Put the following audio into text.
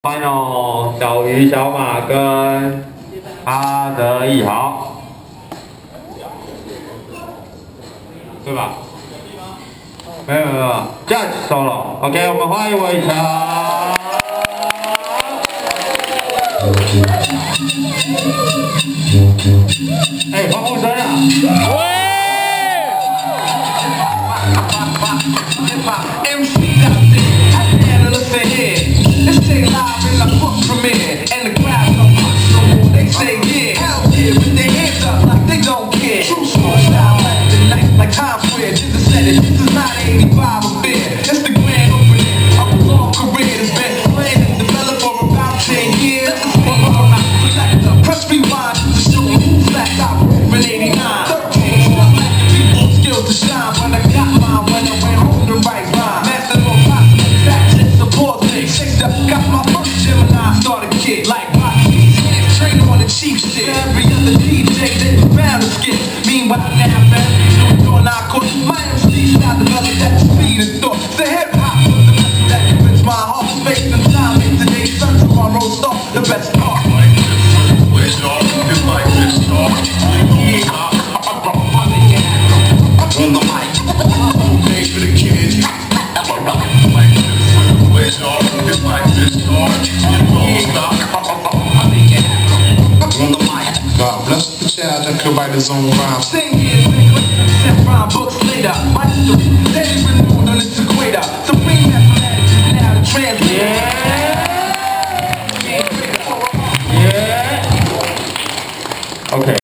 欢迎小鱼小马跟阿德一豪对吧？没有没有这样就熟了 ok 我们欢迎伟强哎欢呼声啊。喂。cheap shit. Every other DJ did battle skits. Meanwhile, now families who doing our course. My MC's not develop that speed of thought. The hip hop was the message that convinced my heart. Space and time in today's sun, tomorrow's star, the best part. On the mic, for the kids. I'm a rock this? involved. Bless the child that could write his own rhymes. Same years, and rhyme, books later. My daily renewed on this equator. The way mathematics now to translate. Yeah. Yeah. Okay.